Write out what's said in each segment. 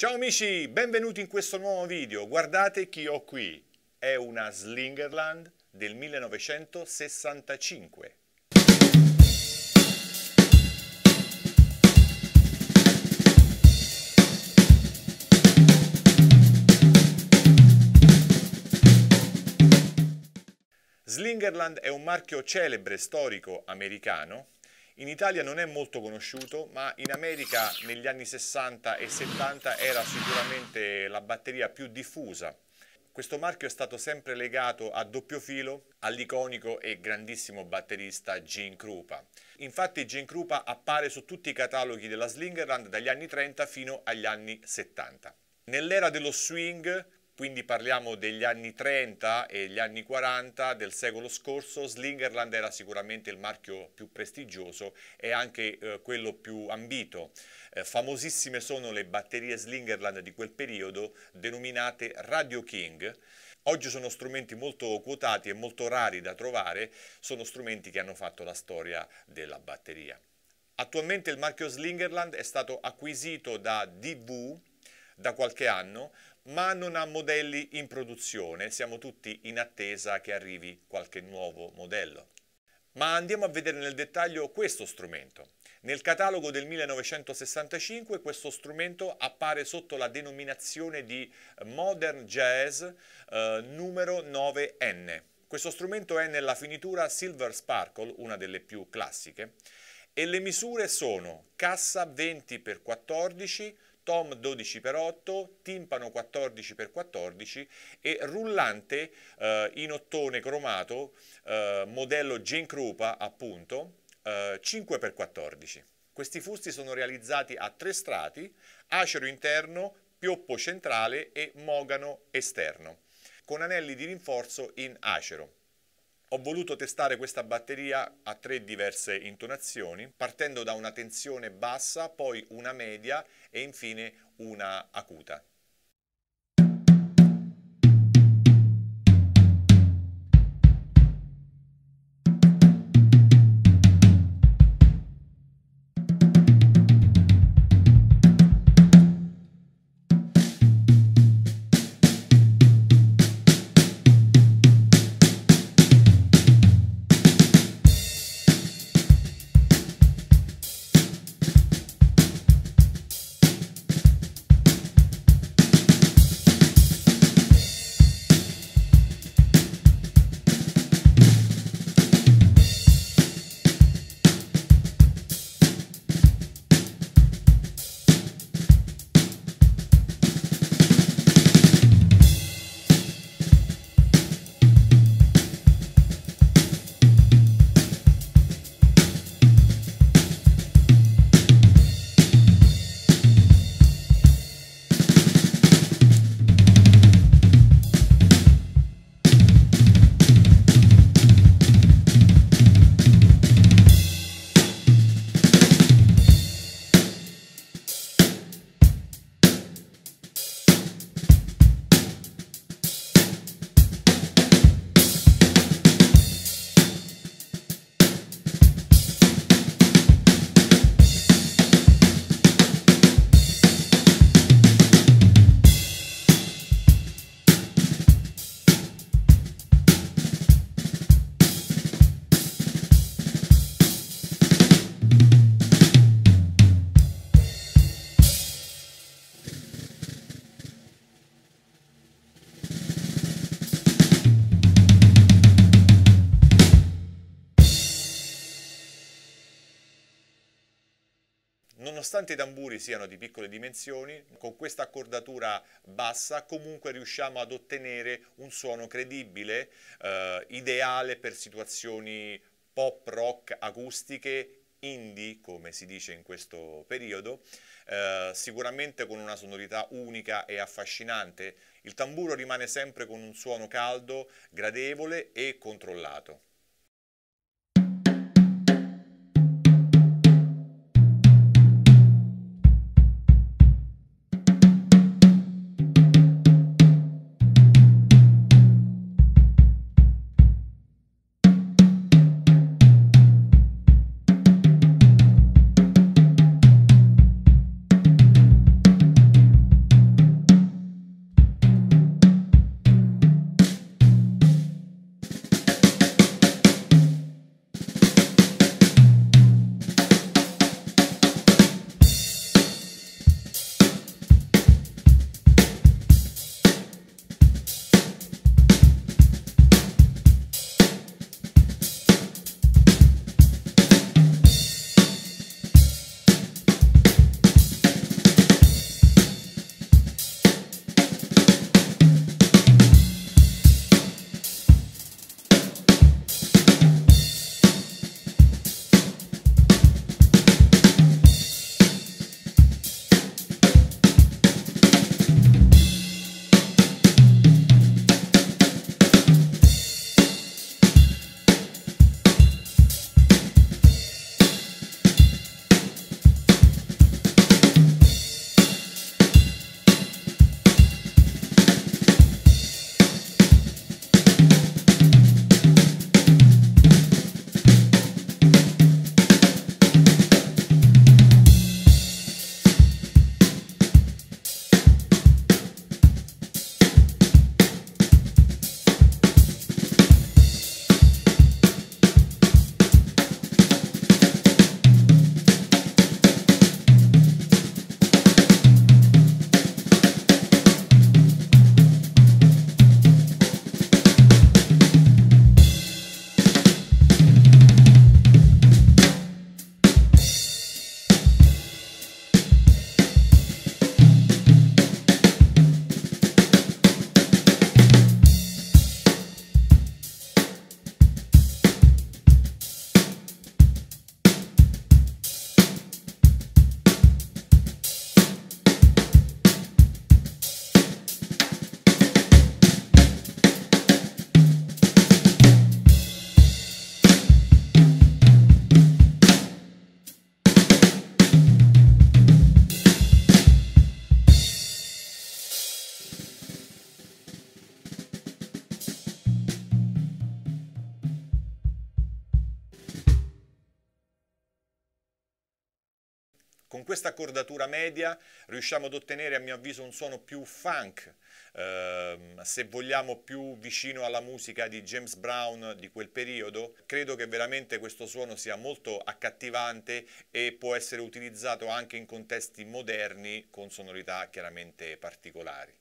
Ciao amici, benvenuti in questo nuovo video. Guardate chi ho qui. È una Slingerland del 1965. Slingerland è un marchio celebre storico americano in Italia non è molto conosciuto, ma in America negli anni 60 e 70 era sicuramente la batteria più diffusa. Questo marchio è stato sempre legato a doppio filo all'iconico e grandissimo batterista Gene Krupa. Infatti Gene Krupa appare su tutti i cataloghi della Slingerland dagli anni 30 fino agli anni 70. Nell'era dello swing quindi parliamo degli anni 30 e gli anni 40 del secolo scorso, Slingerland era sicuramente il marchio più prestigioso e anche eh, quello più ambito. Eh, famosissime sono le batterie Slingerland di quel periodo, denominate Radio King. Oggi sono strumenti molto quotati e molto rari da trovare, sono strumenti che hanno fatto la storia della batteria. Attualmente il marchio Slingerland è stato acquisito da DV da qualche anno, ma non ha modelli in produzione, siamo tutti in attesa che arrivi qualche nuovo modello. Ma andiamo a vedere nel dettaglio questo strumento. Nel catalogo del 1965 questo strumento appare sotto la denominazione di Modern Jazz eh, numero 9N. Questo strumento è nella finitura Silver Sparkle, una delle più classiche, e le misure sono cassa 20x14, tom 12x8, timpano 14x14 e rullante eh, in ottone cromato, eh, modello Gen Krupa appunto, eh, 5x14. Questi fusti sono realizzati a tre strati, acero interno, pioppo centrale e mogano esterno, con anelli di rinforzo in acero. Ho voluto testare questa batteria a tre diverse intonazioni, partendo da una tensione bassa, poi una media e infine una acuta. Nonostante i tamburi siano di piccole dimensioni, con questa accordatura bassa comunque riusciamo ad ottenere un suono credibile, eh, ideale per situazioni pop rock acustiche, indie come si dice in questo periodo, eh, sicuramente con una sonorità unica e affascinante. Il tamburo rimane sempre con un suono caldo, gradevole e controllato. Questa accordatura media riusciamo ad ottenere a mio avviso un suono più funk, ehm, se vogliamo più vicino alla musica di James Brown di quel periodo. Credo che veramente questo suono sia molto accattivante e può essere utilizzato anche in contesti moderni con sonorità chiaramente particolari.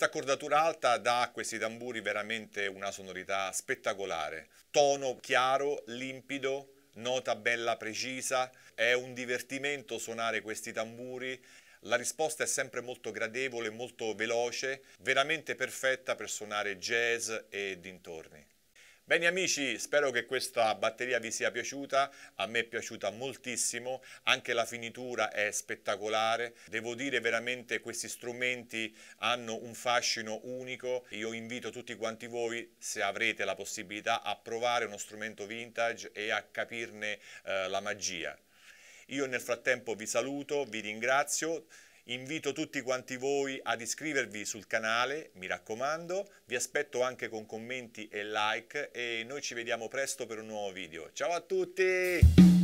Questa accordatura alta dà a questi tamburi veramente una sonorità spettacolare. Tono chiaro, limpido, nota bella precisa, è un divertimento suonare questi tamburi. La risposta è sempre molto gradevole, molto veloce, veramente perfetta per suonare jazz e dintorni. Bene amici, spero che questa batteria vi sia piaciuta, a me è piaciuta moltissimo, anche la finitura è spettacolare, devo dire veramente questi strumenti hanno un fascino unico, io invito tutti quanti voi, se avrete la possibilità, a provare uno strumento vintage e a capirne eh, la magia. Io nel frattempo vi saluto, vi ringrazio, Invito tutti quanti voi ad iscrivervi sul canale, mi raccomando, vi aspetto anche con commenti e like e noi ci vediamo presto per un nuovo video. Ciao a tutti!